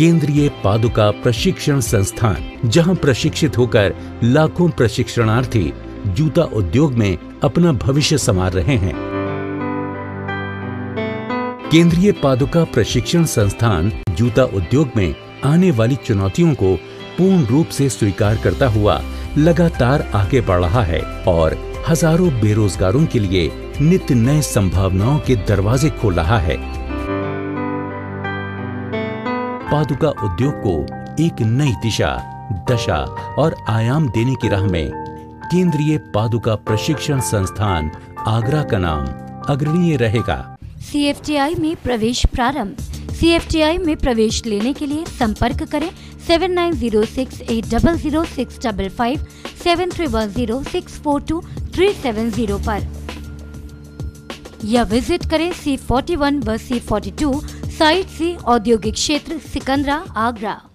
केंद्रीय पादुका प्रशिक्षण संस्थान, जहाँ प्रशिक्षित होकर लाखों प्रशिक्षणार्थी जूता उद्योग में अपना भविष्य संवार रहे हैं। केंद्रीय पादुका प्रशिक्षण संस्थान जूता उद्योग में आने वाली चुनौतियों को पूर्ण रूप से स्वीकार करता हुआ लगातार आगे बढ़ रहा है और हज़ारों बेरोजगारों के लिए नित्य नए संभावनाओं के दरवाजे खोल रहा है। पादुका उद्योग को एक नई दिशा, दशा और आयाम देने की राह में केंद्रीय पादुका प्रशिक्षण संस्थान आगरा का नाम अग्रणीय रहेगा। CFTI में प्रवेश प्रारंभ। CFTI में प्रवेश लेने के लिए संपर्क करें seven nine zero six eight double zero six double five seven three one zero six four two three seven zero पर। या विज़िट करें सी फोर्टी वन व सी फोर्टी टू साइट से औद्योगिक क्षेत्र सिकंदरा आगरा।